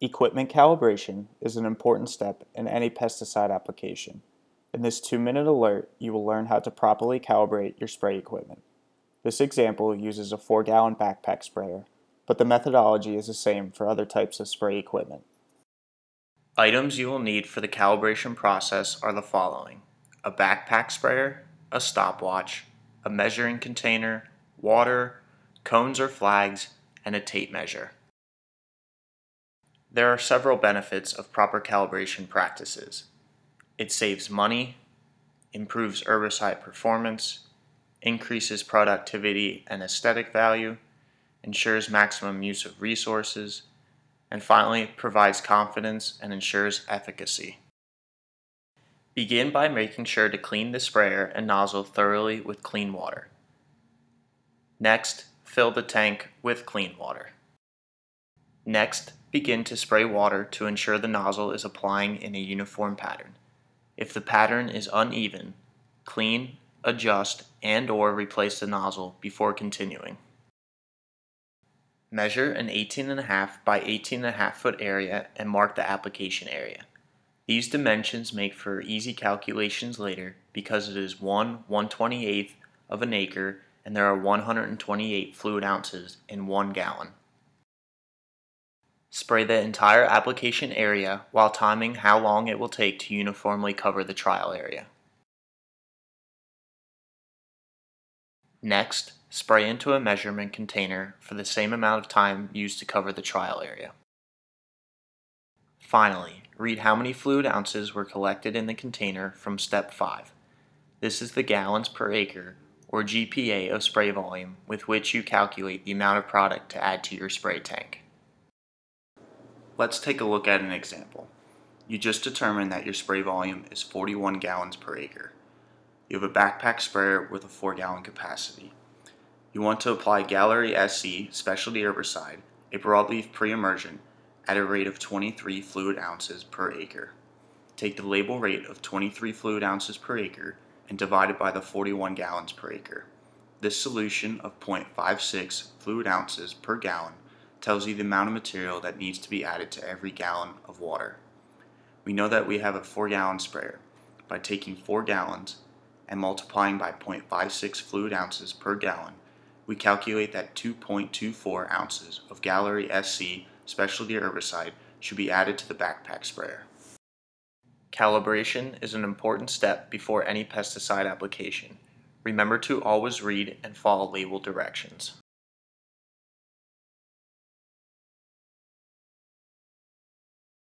Equipment calibration is an important step in any pesticide application. In this two-minute alert, you will learn how to properly calibrate your spray equipment. This example uses a 4-gallon backpack sprayer, but the methodology is the same for other types of spray equipment. Items you will need for the calibration process are the following. A backpack sprayer, a stopwatch, a measuring container, water, cones or flags, and a tape measure. There are several benefits of proper calibration practices. It saves money, improves herbicide performance, increases productivity and aesthetic value, ensures maximum use of resources, and finally provides confidence and ensures efficacy. Begin by making sure to clean the sprayer and nozzle thoroughly with clean water. Next, fill the tank with clean water. Next, begin to spray water to ensure the nozzle is applying in a uniform pattern. If the pattern is uneven, clean, adjust, and or replace the nozzle before continuing. Measure an 18.5 by 18.5 foot area and mark the application area. These dimensions make for easy calculations later because it is 1 128th of an acre and there are 128 fluid ounces in 1 gallon. Spray the entire application area while timing how long it will take to uniformly cover the trial area. Next, spray into a measurement container for the same amount of time used to cover the trial area. Finally, read how many fluid ounces were collected in the container from step 5. This is the gallons per acre, or GPA of spray volume, with which you calculate the amount of product to add to your spray tank. Let's take a look at an example. You just determined that your spray volume is 41 gallons per acre. You have a backpack sprayer with a 4 gallon capacity. You want to apply Gallery SC Specialty Herbicide, a broadleaf pre-emergent, at a rate of 23 fluid ounces per acre. Take the label rate of 23 fluid ounces per acre and divide it by the 41 gallons per acre. This solution of 0.56 fluid ounces per gallon tells you the amount of material that needs to be added to every gallon of water. We know that we have a 4 gallon sprayer. By taking 4 gallons and multiplying by 0.56 fluid ounces per gallon, we calculate that 2.24 ounces of Gallery SC specialty herbicide should be added to the backpack sprayer. Calibration is an important step before any pesticide application. Remember to always read and follow label directions.